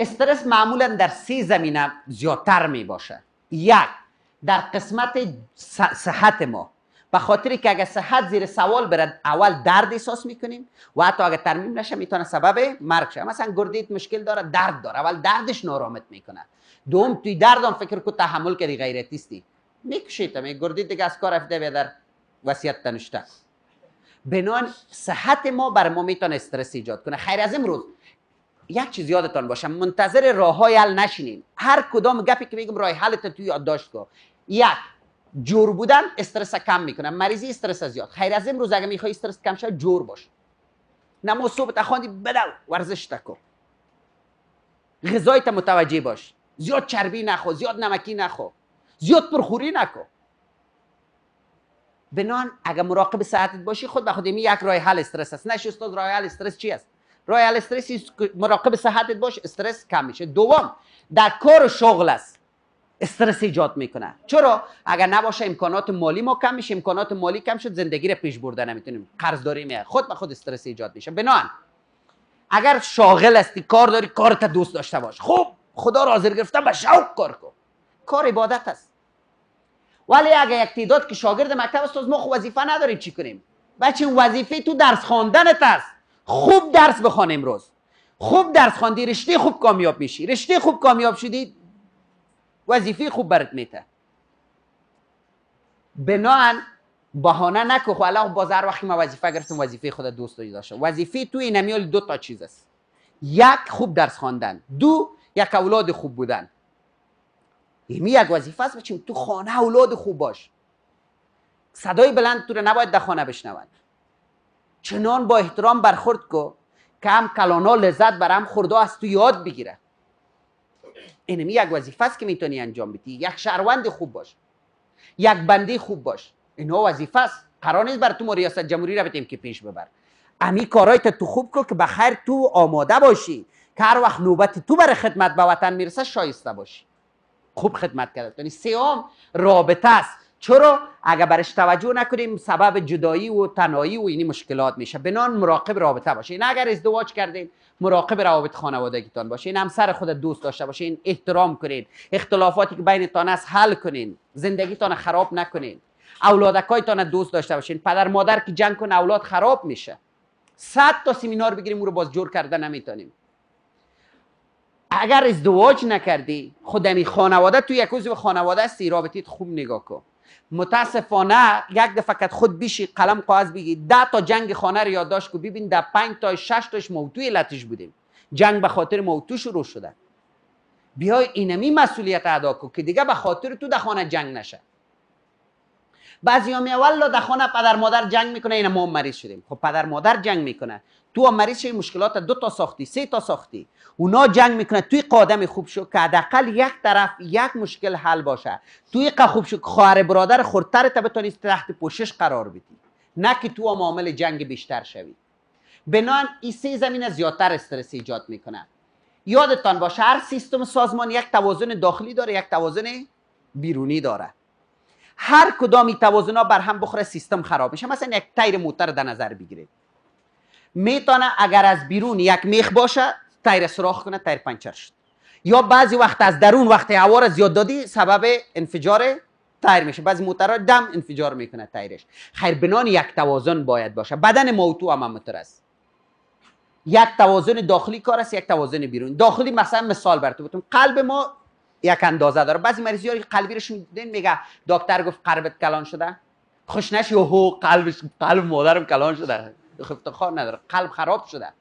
استرس معمولا در سه زمینه زیادتر می باشه. یک در قسمت صحت ما. به خاطر که اگر صحت زیر سوال برد اول درد احساس می‌کنیم و حتی اگر ترمیم نشه می‌تونه سبب مرگ شه. مثلا گردیت مشکل داره درد داره. اول دردش نارامت می‌کنه. دوم توی درد هم فکر کو تحمل کردی غیرتیستی می‌کشید. می گردیت دیگه از کار افته در وصیت تنشته بنان صحت ما بر ما می‌تونه استرس ایجاد کنه. خیر از امروز. یک چیز یادتان باشه منتظر راه های حل نشینین. هر کدام گپی که میگم راه حلت توی یادداشت کو یک جور بودن استرس کم می‌کنه. مریضی استرس زیاد خیر از امروز اگه می‌خوای استرس کم شه جور باش. نماز صبح تخواندی بدو ورزش تکو غذایت متوجه باش. زیاد چربی نخو زیاد نمکی نخو زیاد پرخوری نکو بنان اگه مراقب صحتت باشی خود به خود یک راه حل استرس است. نشه استاد راه حل استرس چی است؟ راه حل استرس مراقب صحتت باش استرس کم میشه. دوم در کار و شغل است. استرس ایجاد می‌کنه. چرا؟ اگر نباشه امکانات مالی ما کم میشه امکانات مالی کم شد زندگی رو پیش برده نمی‌تونیم. قرضداری میاد خود به خود استرس ایجاد میشه. بنان اگر شاغل هستی کار داری کارت دوست داشته باش. خب خدا را حاضر گرفته به شوق کار کن. کار عبادت است. ولی اگر یک تعداد که شاگرد مکتب است ما خب وظیفه نداریم چی کنیم؟ بچه وظیفه تو درس خواندنت است. خوب درس بخوان امروز. خوب درس خواندی رشته خوب کامیاب میشی. رشته خوب کامیاب شدی وظیفه خوب برات میته بنان بهانه نکو خو الله باز هر وقتی ما وظیفه گرفتم وظیفه خود دوست داشته. وظیفه تو این دو تا چیز است. یک خوب درس خواندن. دو یک اولاد خوب بودن. ایمی یک وظیفه است بچیم تو خانه اولاد خوب باش. صدای بلند تو رو نباید در خانه بشنوند چنان با احترام برخورد کو که هم کلانا لذت برم خورده از تو یاد بگیره اینمی یک وظیفه است که می‌تونی انجام بدی. یک شهروند خوب باش. یک بنده خوب باش. اینها وظیفه است. قرار نیست بر تو ما ریاست جمهوری را بتیم که پیش ببر. امی کارایت تو خوب کن که بخیر تو آماده باشی. که هر وقت نوبت تو برای خدمت به وطن می‌رسه شایسته باشی. خوب خدمت کرد یعنی سیام رابطه است. چرا؟ اگر برش توجه نکنیم سبب جدایی و تنهایی و اینی مشکلات میشه. بنان مراقب رابطه باشه. این اگر ازدواج کردین مراقب روابط خانوادگیتان باشه. این همسر خود دوست داشته باشین احترام کنین. اختلافاتی که بینتان است حل کنین. زندگیتان خراب نکنین. اولادکایتان دوست داشته باشین. پدر مادر که جنگ کنه اولاد خراب میشه. صد تا سیمینار بگیریم او رو باز جور کرده نمی‌تونیم. اگر ازدواج نکردی خودمی خانواده تو یک عضو خانواده هستی رابطیت خوب نگاه کن. متاسفانه یک دفعه فقط خود بیشی قلم کاغذ بگی ده تا جنگ خانه رو یادداشت کو ببین در پنج تا شش تاش موضوع علتش بودیم. جنگ به خاطر موضوع شروع شده. بیای اینمی مسئولیت ادا کو که دیگه به خاطر تو در خانه جنگ نشه. بعضی هم اول در خانه پدر مادر جنگ می‌کنه این ما مریض شدیم. خب پدر مادر جنگ می‌کنه. تو مریض شدی مشکلات دو تا ساختی سه تا ساختی. اونا جنگ می‌کنه توی قادم خوب شو که حداقل یک طرف یک مشکل حل باشه. توی قا خوب شو که خواهر برادر خورتر تا بتونی تحت پوشش قرار بدی. نه که تو معامل جنگ بیشتر شوی. بنان این سه زمین زیادتر استرس ایجاد می‌کنه یادتان باشه هر سیستم سازمان یک توازن داخلی داره یک توازن بیرونی داره. هر کدام توازن ها بر هم بخوره سیستم خراب میشه. مثلا یک تیر موتر در نظر بگیرید. می‌تونه اگر از بیرون یک میخ باشه تیر سراخ کنه تیر پنچر شد. یا بعضی وقت از درون وقت هوا را زیاد دادی سبب انفجار تایر میشه. بعضی موترها دم انفجار می‌کنه تایرش خیر بنان یک توازن باید باشه. بدن موتو هم همونطور است. یک توازن داخلی کار است یک توازن بیرون. داخلی مثلا مثال براتون بتون قلب ما یک اندازه داره. بعضی مریضی ها قلبی رو میگه دکتر گفت قلبت کلان شده. خوش نشی هو قلبش قلب مادرم کلان شده. افتخار نداره. قلب خراب شده.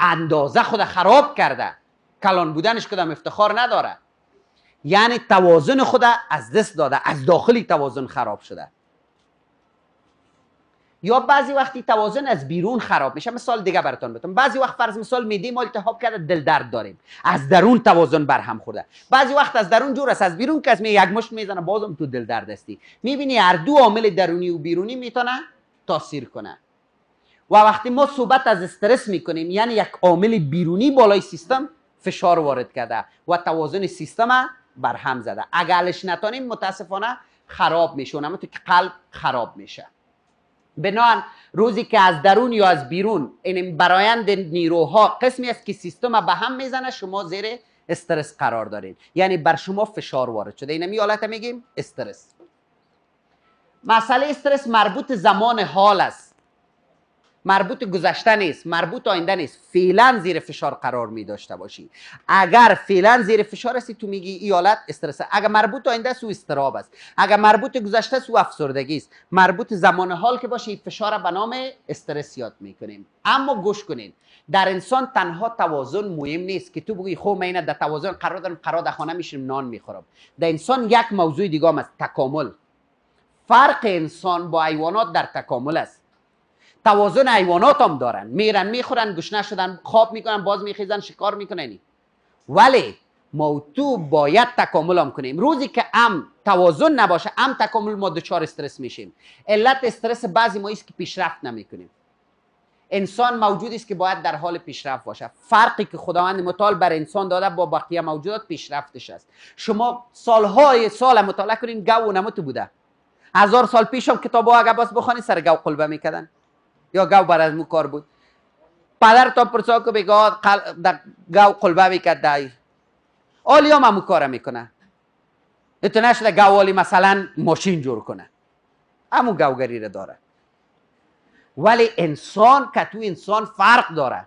اندازه خود خراب کرده. کلان بودنش کدام افتخار نداره. یعنی توازن خود از دست داده. از داخلی توازن خراب شده. یا بعضی وقتی توازن از بیرون خراب میشه. مثال دیگه براتون بتون بعضی وقت فرض مثال میدی ما التهاب کرده دل درد داریم. از درون توازن بر هم خورده. بعضی وقت از درون جور است. از بیرون کس می یک مشت می‌زنه بازم تو دل درد هستی. می‌بینی هر دو عامل درونی و بیرونی می‌تونه تاثیر کنه. و وقتی ما صحبت از استرس می‌کنیم یعنی یک عامل بیرونی بالای سیستم فشار وارد کرده و توازن سیستم بر هم زده اگر نتانیم متاسفانه خراب میشه اما تو که قلب خراب میشه. بنان روزی که از درون یا از بیرون این برایند نیروها قسمی است که سیستم به هم می‌زنه شما زیر استرس قرار دارین. یعنی بر شما فشار وارد شده. اینمی حالت میگیم استرس. مسئله استرس مربوط زمان حال است. مربوط گذشته نیست مربوط آینده نیست. فعلا زیر فشار قرار می داشته باشی. اگر فعلا زیر فشار هستی تو میگی ای حالت استرس. اگر مربوط آینده سو استراب است. اگر مربوط گذشته سو افسردگی است. مربوط زمان حال که باشه فشار به نام استرس یاد می‌کنیم اما گوش کنین. در انسان تنها توازن مهم نیست که تو بگی خب من در توازن قرار دارم قرار در خانه میشم نان می‌خورم. در انسان یک موضوع دیگه است تکامل. فرق انسان با حیوانات در تکامل است. توازن حیوانات هم دارن. میرن می‌خورن گشنه شدن خواب می‌کنن باز میخیزن شکار می‌کنن. ولی ما تو باید تکامل هم کنیم. روزی که ام توازن نباشه ام تکامل ما دچار استرس میشیم. علت استرس بعضی ما است که پیشرفت نمی‌کنیم. انسان موجودی است که باید در حال پیشرفت باشه. فرقی که خداوند متعال بر انسان داده با بقیه موجودات پیشرفتش است. شما سالهای سال مطالعه کنین گو و نموت بوده. هزار سال پیش هم کتاب ها اگر باز بخوانی سر گو قلبه می‌کردن. یا گو بر از مو کار بود. پدر تا پرسا که بگاه در گو قلبه می‌کرد دای آلی هم همو کار می‌کنه. اتو نشده گوالی مثلا ماشین جور کنه. همو گوگری رو داره. ولی انسان که تو انسان فرق داره.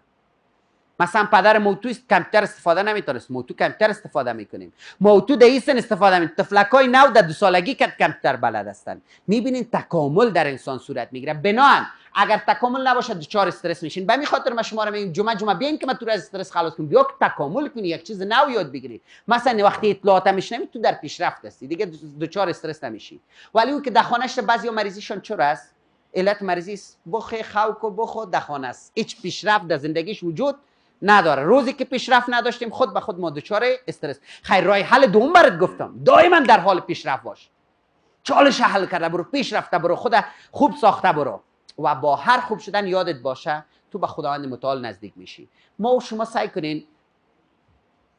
مثلا پدر موتو کمتر استفاده نمی‌تونست. موتو کمتر استفاده می‌کنیم. موتو ده ایسن استفاده می های نو در دو سالگی کت کمتر بلد هستن. می‌بینین تکامل در انسان صورت می‌گیره. بنان اگر تکامل نباشه دچار استرس میشین. به خاطر ما شما رو میگیم جمعه جمعه بیاین که ما تو از استرس خلاص کنیم بیا تکامل کنی یک چیز نو یاد بگیری مثلا وقتی اطلاعات میشنوی تو در پیشرفت هستی. دیگه دچار استرس نمیشی. ولی او که دخانش بعضی مریضیشون چرا است؟ علت مریضی بخه خوک و بخو دخانه است. هیچ پیشرفت در زندگیش وجود نداره. روزی که پیشرفت نداشتیم خود به خود ما دچار استرس. خیر راه حل دوم برات گفتم. دائما در حال پیشرفت باش. چالش حل کرده برو پیشرفته برو خود خوب ساخته برو. و با هر خوب شدن یادت باشه تو به خداوند متعال نزدیک میشی. ما و شما سعی کنین.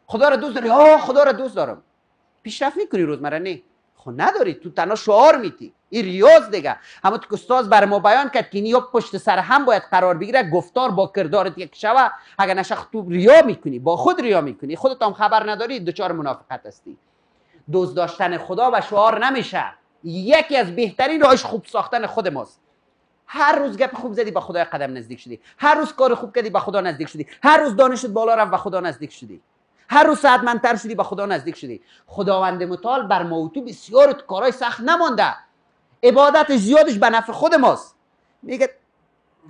خدا را دوست داری؟ آه خدا را دوست دارم. پیشرفت می‌کنی روزمره نه. خب نداری تو تنها شعار میتی این ریاض دیگه. اما تو استاد بر ما بیان کرد که یا پشت سر هم باید قرار بگیره گفتار با کردارت یک شوه اگر نشخ تو ریا می‌کنی با خود ریا می‌کنی خودت هم خبر نداری دچار منافقت هستی. دوست داشتن خدا و شعار نمیشه. یکی از بهترین راهش خوب ساختن خود ماست. هر روز گپ خوب زدی به خدای قدم نزدیک شدی. هر روز کار خوب کردی به خدا نزدیک شدی. هر روز دانشت بالا رفت به خدا نزدیک شدی. هر روز ساعتمندتر شدی به خدا نزدیک شدی. خداوند متعال بر موتو بسیار کارهای سخت نمانده. عبادت زیادش به نفع خود ماست. میگه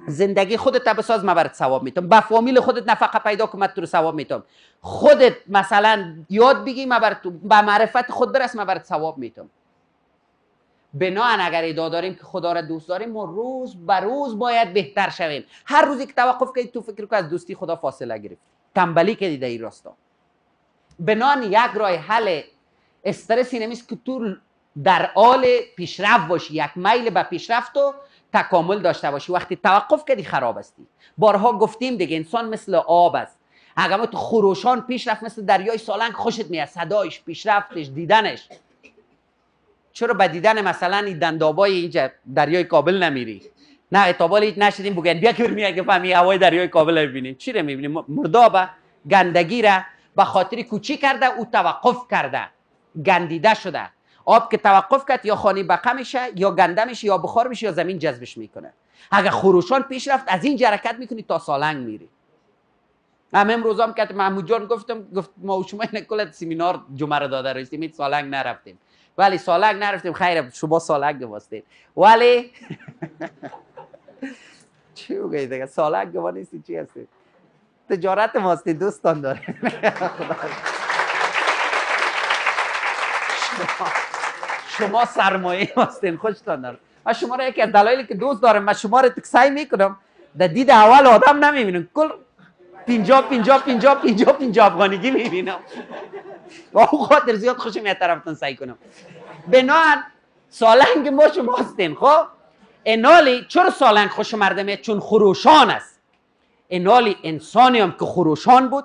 زندگی خودت بساز ما برات ثواب میتم با فامیل خودت نفقه پیدا کن تو رو ثواب میتم خودت مثلا یاد بگی ما برات با معرفت خود برس ما برات ثواب میتم بناهن اگر ادعا داریم که خدا را دوست داریم ما روز به روز باید بهتر شویم. هر روزی که توقف کنید تو فکر که از دوستی خدا فاصله گرفت. تنبلی کردی در این راستا. بنان یک راه حل استرسی نمیست که تو در حال پیشرفت باشی. یک میل به پیشرفت و تکامل داشته باشی. وقتی توقف کردی خراب هستی. بارها گفتیم دیگه انسان مثل آب است اگر ما تو خروشان پیشرفت مثل دریای سالنگ خوشت میاد. صدایش پیشرفتش دیدنش. چرا به دیدن مثلا این دندابای اینجا دریای کابل نمیری؟ نه اتابال هیچ نشدیم بگن بیا که برمی اگه فهمی هوای دریای کابل ببینیم. چی رو می‌بینیم؟ مردابه گندگی را به خاطر کوچی کرده او توقف کرده. گندیده شده. آب که توقف کرد یا خانی بقه میشه یا گنده میشه یا بخار میشه یا زمین جذبش می‌کنه. اگر خروشان پیش رفت از این حرکت می‌کنی تا سالنگ میری. هم امروز هم که محمود جان گفتم گفت ما شما این کل سیمینار جمعه داده رسیدیم سالنگ نرفتیم. ولی سالک نرفتیم. خیر شما سالک گواستید ولی چی بگی دیگه؟ سالک گوا نیستی چی هستی تجارت ماستی دوستان داره شما سرمایه ماستین. خوشتان دارم من شما را یکی از دلایلی که دوست دارم من شما را سعی می‌کنم. در دید اول آدم نمی‌بینم. کل پینجا پینجا پینجا پینجا پینجا افغانیگی می‌بینم. با او خاطر زیاد خوشم یه طرفتان سعی کنم. بنان سالنگ ما شما هستین خب؟ انالی چرا سالنگ خوش مردمه؟ چون خروشان است. انالی انسانی هم که خروشان بود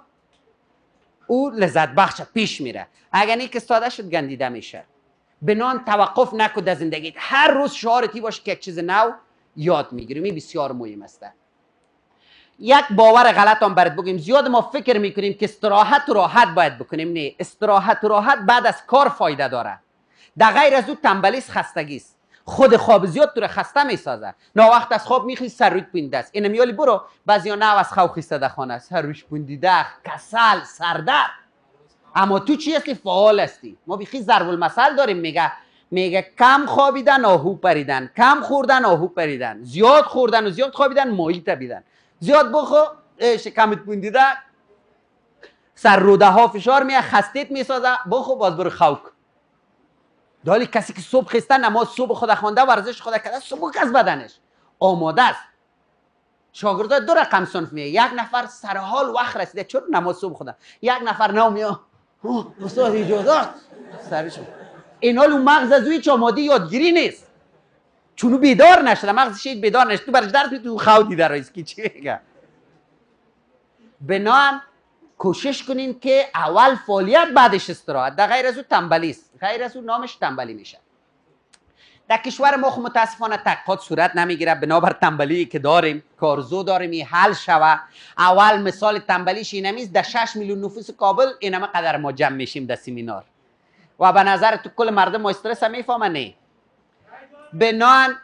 او لذت بخش پیش میره. اگر نیک استاده شد گندیده میشه. بنان توقف نکن در زندگی هر روز شعارتی باشه که یک چیز نو یاد می‌گیریم. این بسیار مهم است. یک باور غلط هم برات بگیم زیاد ما فکر می‌کنیم که استراحت و راحت باید بکنیم. نه استراحت و راحت بعد از کار فایده داره. در غیر از او تنبلی خستگی است. خود خواب زیاد تو رو خسته می‌سازه. نه وقت از خواب می‌خوای سر روی پوینده است این میالی برو. بعضیا نه از خواب خسته در خانه سر روش پوندیده کسل سردر اما تو چی هستی؟ فعال هستی. ما بیخی ضرب المثل داریم. میگه میگه کم خوابیدن آهو پریدن. کم خوردن آهو پریدن. زیاد خوردن و زیاد خوابیدن ماهی تبیدن. زیاد بخو. شکمت پوندیده سر روده ها فشار میاد خستیت می‌سازه. بخو باز برو خوک دالی کسی که صبح خسته نماز صبح خدا خوانده ورزش خدا کرده صبح از بدنش آماده است. شاگردها دو رقم صنف میه. یک نفر سر حال وقت رسیده. چون نماز صبح خدا؟ یک نفر نو میاد استاد اجازه سرشون این حال اون مغز از هیچ آماده یادگیری نیست. چونو بیدار مغز شید بیدار نشده تو برش درد تو خودی در رئیس کی چی میگه؟ بنان کوشش کنین که اول فعالیت بعدش استراحت. در غیر از او تنبلی است. غیر از او نامش تنبلی میشه. در کشور ما خو متاسفانه تحقیقات صورت نمی‌گیره. بنابر تنبلی که داریم کارزو داریم حل شوه. اول مثال تنبلیش اینمیز در 6 میلیون نفوس کابل اینمه قدر ما جمع میشیم در سیمینار. و به نظر تو کل مردم ما استرس هم می‌فهمن نه. بنان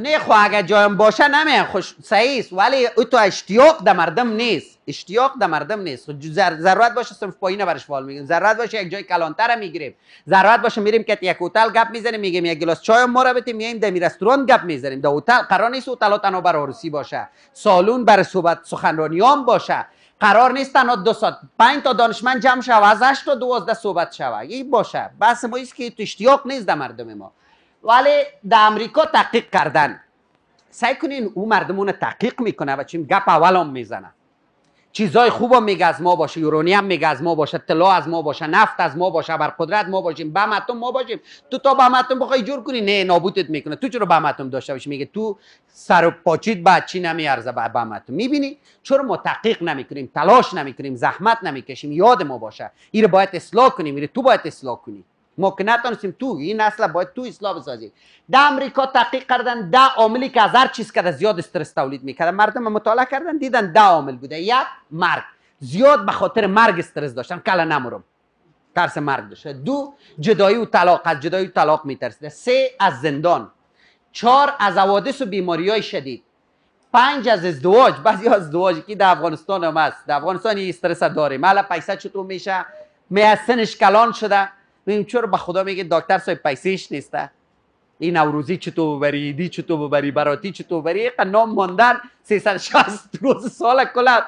نه خو اگر جایم باشه نمی خوش است ولی او تو اشتیاق در مردم نیست. اشتیاق در مردم نیست. ضرورت باشه صرف پایینه برش فال میگیم ضرورت باشه یک جای کلانتر می‌گیریم. ضرورت باشه میریم که یک هتل گپ می‌زنیم میگیم یک گلاس چای ما رو بتیم میایم در رستوران گپ می‌زنیم. در هتل قرار نیست هتل تنها بر عروسی باشه. سالون برای صحبت سخنرانیام باشه. قرار نیست تنها دو ساعت پنج تا دانشمند جمع شوه از 8 تا 12 صحبت شوه این باشه. بس ما که تو اشتیاق نیست در مردم ما. ولی در امریکا تحقیق کردن. سعی کنین او مردمون تحقیق می‌کنه و چیم گپ اول هم می‌زنه. چیزای خوب هم میگه از ما باشه یورانیم میگه از ما باشه طلا از ما باشه نفت از ما باشه بر قدرت ما باشیم بم ما باشیم. تو تا بم اتم بخوای جور کنی نه نابودت می‌کنه. تو چرا بم داشته باشی؟ میگه تو سر و پاچیت بعد چی نمیارزه به بم می‌بینی؟ چرا ما تحقیق نمی‌کنیم تلاش نمی‌کنیم زحمت نمی‌کشیم یاد ما باشه. این باید اصلاح کنیم این تو باید اصلاح کنی. ما که نتونستیم تو این نسل باید تو اصلاح بسازیم در امریکا تحقیق کردن ده عاملی که از هر چیز که زیاد استرس تولید می‌کرد. مردم مطالعه کردن دیدن ده عامل بوده. یک مرگ. زیاد به خاطر مرگ استرس داشتن. کلا نمورم ترس مرگ داشته. دو جدایی و طلاق. از جدایی و طلاق میترسیده. سه از زندان. چهار از حوادث و بیماری های شدید. پنج از ازدواج. بعضی از ازدواج. که در افغانستان هم هست. در افغانستان استرس داریم حالا پیسه چطور میشه؟ می سنش کلان شده. میگیم چرا به خدا میگه دکتر صاحب پیسیش نیسته این نوروزی چطور ببری ایدی چطور ببری براتی چطور ببری؟ نام ماندن 360 روز سال کلا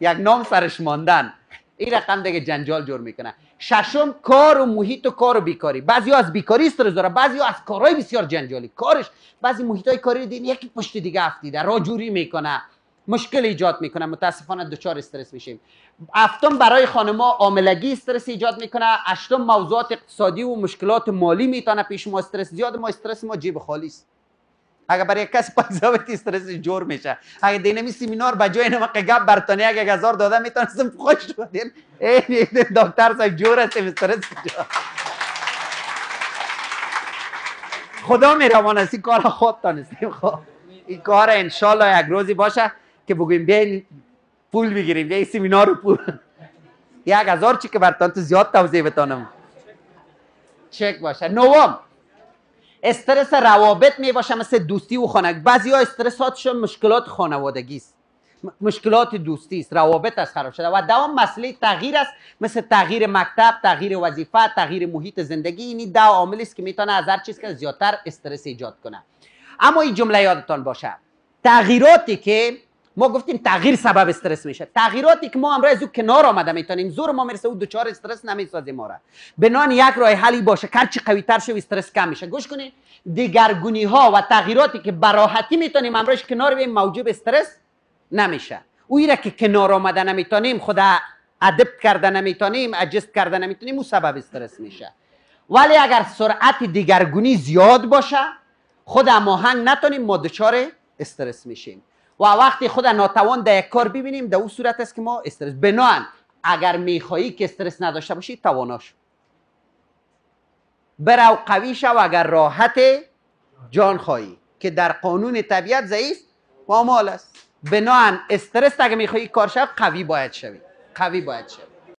یک نام سرش ماندن. این رقم دیگه جنجال جور می‌کنه. ششم کار و محیط و کار و بیکاری. بعضی از بیکاری استرس داره بعضی از کارهای بسیار جنجالی. کارش بعضی محیط های کاری دین یکی پشت دیگه افتیده راجوری می‌کنه. مشکل ایجاد می‌کنه. متاسفانه دچار استرس میشیم. هفتم برای خانما عاملگی استرس ایجاد می‌کنه. هشتم موضوعات اقتصادی و مشکلات مالی می‌تونه پیش ما استرس زیاد ما استرس ما جیب خالی است. اگر برای کس پیسه استرس جور میشه. اگر دینمی سیمینار به جای نمک گپ برتانی اگه هزار داده می‌تونستم خوش شدین این دکتر صاحب جور است استرس خدا میروان است. این کار خود تانستیم خب این کار انشالله یک روزی باشه. که بگویم بیاین پول بگیریم یه سیمینار رو پول. یک هزار چی که برتان تو زیاد توضیح بتانم. چک باشه. نوم استرس روابط می باشه مثل دوستی و خانه بعضی ها استرس هاتشون مشکلات خانوادگی است. مشکلات دوستی است. روابط از خراب شده. و دوام مسئله تغییر است. مثل تغییر مکتب تغییر وظیفه تغییر محیط زندگی. اینی دو عاملی است که می‌تونه از هر چیز که زیادتر استرس ایجاد کنه. اما این جمله یادتان باشه. تغییراتی که ما گفتیم تغییر سبب استرس میشه. تغییراتی که ما امروز او کنار آمده می‌تونیم. زور ما می‌رسه او دوچار استرس نمی‌سازیم ما را. بنان یک راه حلی باشه هر قوی تر شه استرس کم میشه. گوش کنید دیگرگونی ها و تغییراتی که براحتی می‌تونیم امروز کنار بیم موجب استرس نمیشه. او را که کنار آمده نمی‌تونیم خدا ادب کرده نمی‌تونیم اجست کرده نمی‌تونیم او سبب استرس میشه. ولی اگر سرعت دیگرگونی زیاد باشه خود هماهنگ نتونیم ما دچار استرس میشیم. و وقتی خود ناتوان در یک کار ببینیم در اون صورت است که ما استرس بنان اگر می‌خواهی که استرس نداشته باشی تواناش برو قوی شو اگر راحت جان خواهی که در قانون طبیعت ضعیف و مال است. بناهن استرس اگه میخوایی کار شد قوی باید شوی. قوی باید شوی.